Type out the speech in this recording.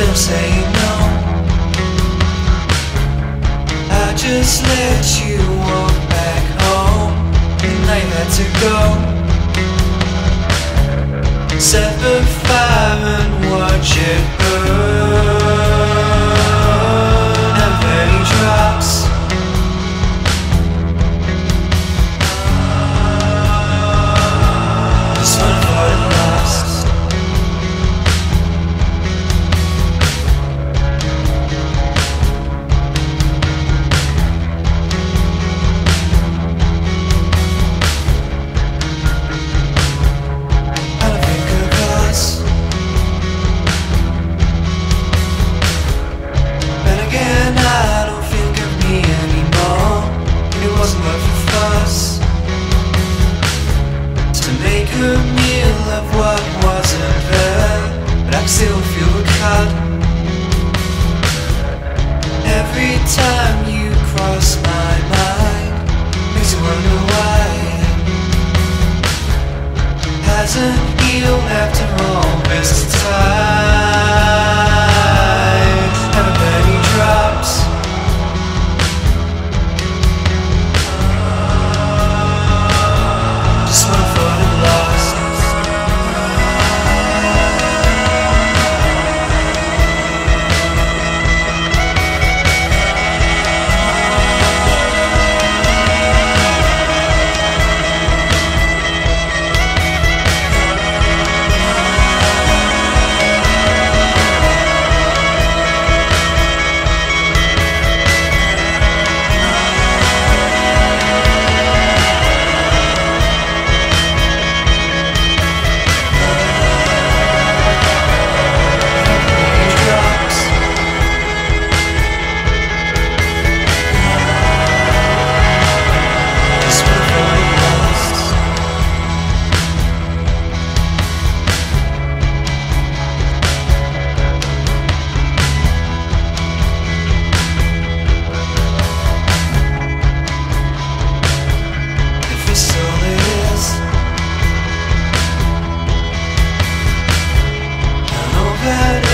still say no. I just let you walk back home, and I had to go. Set the fire and watch it. To of what wasn't there, but I still feel the. Every time you cross my mind, makes wonder why hasn't healed after all I